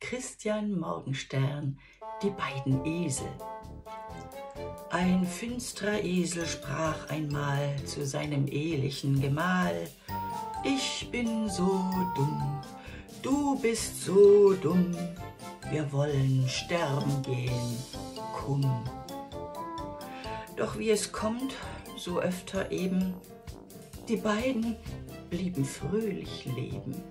Christian Morgenstern, die beiden Esel. Ein finstrer Esel sprach einmal zu seinem ehelichen Gemahl, Ich bin so dumm, du bist so dumm, wir wollen sterben gehen, kumm. Doch wie es kommt, so öfter eben, die beiden blieben fröhlich leben.